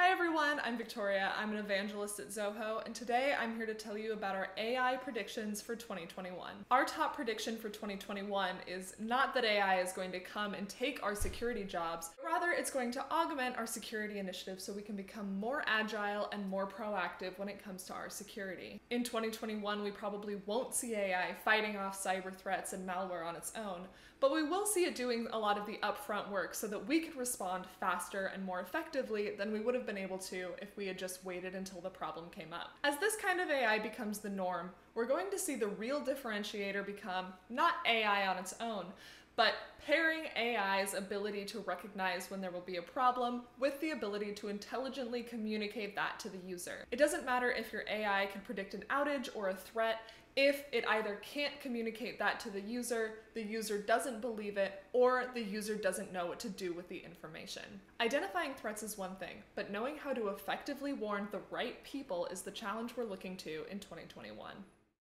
Hi everyone, I'm Victoria. I'm an evangelist at Zoho, and today I'm here to tell you about our AI predictions for 2021. Our top prediction for 2021 is not that AI is going to come and take our security jobs, rather it's going to augment our security initiatives so we can become more agile and more proactive when it comes to our security. In 2021, we probably won't see AI fighting off cyber threats and malware on its own, but we will see it doing a lot of the upfront work so that we can respond faster and more effectively than we would have been able to if we had just waited until the problem came up. As this kind of AI becomes the norm, we're going to see the real differentiator become not AI on its own, but pairing AI's ability to recognize when there will be a problem with the ability to intelligently communicate that to the user. It doesn't matter if your AI can predict an outage or a threat, if it either can't communicate that to the user, the user doesn't believe it, or the user doesn't know what to do with the information. Identifying threats is one thing, but knowing how to effectively warn the right people is the challenge we're looking to in 2021.